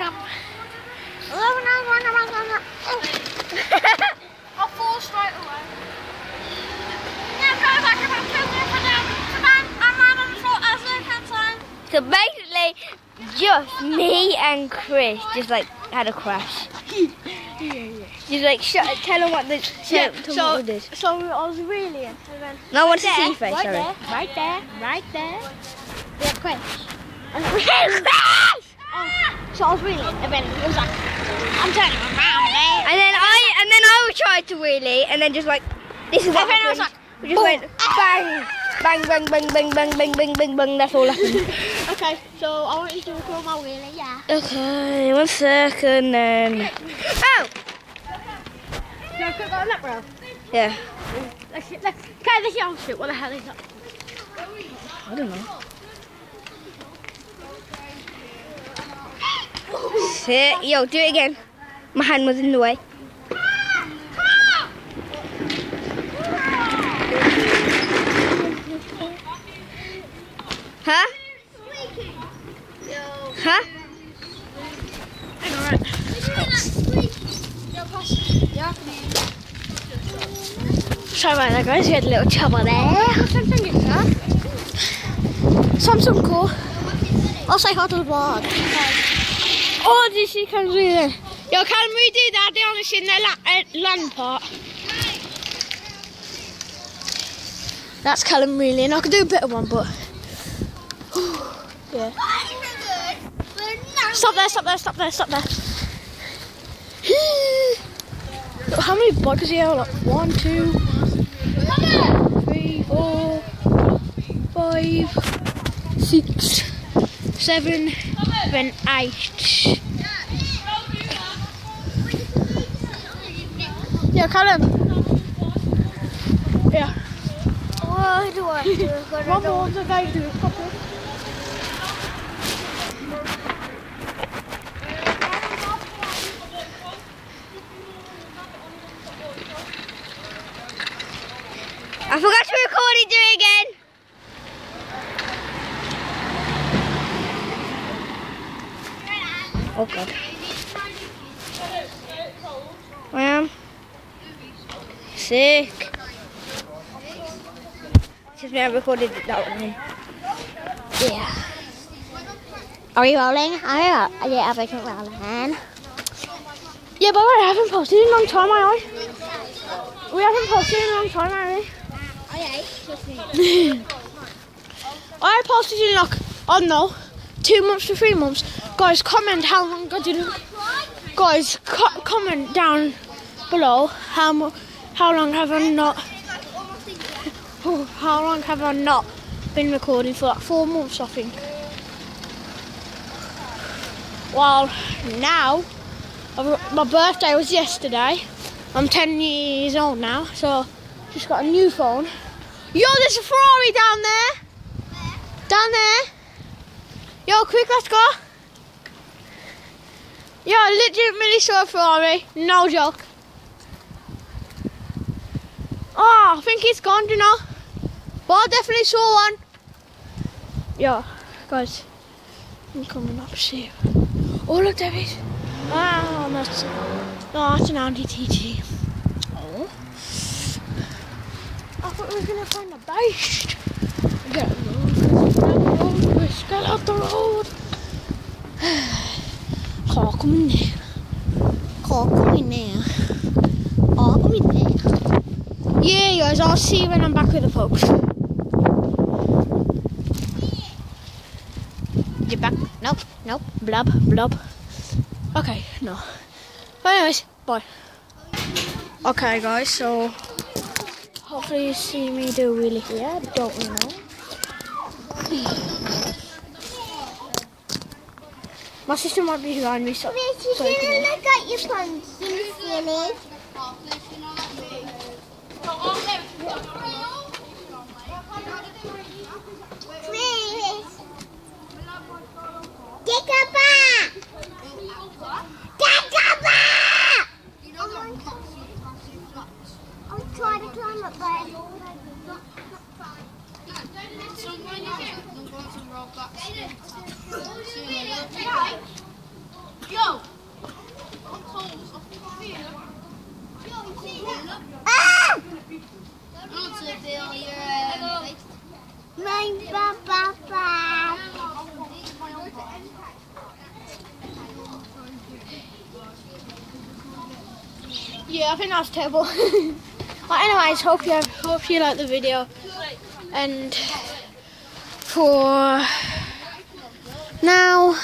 Oh, I'll fall straight away. So basically, just me and Chris just like had a crash. yeah, yeah. Just like shut, tell them what the tell, yeah, so, what So I was really into. No, I to see face. Right sorry. there, right there, right there. Yeah, crash. crash oh, so I was really and then it was like, I'm turning around, eh? And then I and then I tried to wheelie, and then just like this is what And then I was happened. like, we just went bang, bang, bang, bang, bang, bang, bang, bang, bang, bang. That's all happened. Okay, so I want you to record my wheelie, yeah. okay, one second then. Oh, want to put that on that, bro? yeah. Let's, let's, okay, this is your shit. What the hell is that? I don't know. Sit. Yo, do it again. My hand was in the way. Huh? Huh? Sorry about that, guys. We had a little trouble there. Samsung call. I'll say hi to the vlog. Oh, did she come through then? Yo, can we do that down in the la- uh, land part? That's Callum really, and I could do a better one, but yeah. Stop there! Stop there! Stop there! Stop there! How many buggers here? Like one, two, three, four, five, six, seven, ben eist. Ja, Kalle. Ja. Oh, du hast Mama, unser Geige. I forgot to record it during Oh god. I am sick. Just me, I recorded that one. Yeah. Are we rolling? We rolling? Yeah, I think rolling. Yeah, but I haven't posted in a long time, are we? We haven't posted in a long time, are we? I posted in like, I don't know, two months to three months. Guys, comment how long I didn't. Guys, co- comment down below how how long have I not. How long have I not been recording for? Like four months, I think. Well, now, my birthday was yesterday. I'm 10 years old now, so just got a new phone. Yo, there's a Ferrari down there. Down there. Yo, quick, let's go. Yo, legitimately saw a Ferrari. No joke. Oh, I think he's gone, you know. But I definitely saw one. Yo, guys. I'm coming up soon. Oh, look, there is. Ah, that's, no, that's an Audi TT. Oh. I thought we were going to find a beast. Get out the road. Car coming there. Car coming there. Car coming there. Yeah, guys, I'll see you when I'm back with the folks. You back? Nope, nope. Blub, blub. Okay, no. But anyways, bye. Okay, guys, so hopefully you see me do really here. Don't know. My sister might be behind me, so. so you can hear. look at your pumpkin finish? Chris. Take a Yo! Ah! Mijn papa. papa. Yeah, I think that was terrible. but anyways, hope you hope you like the video. And for now.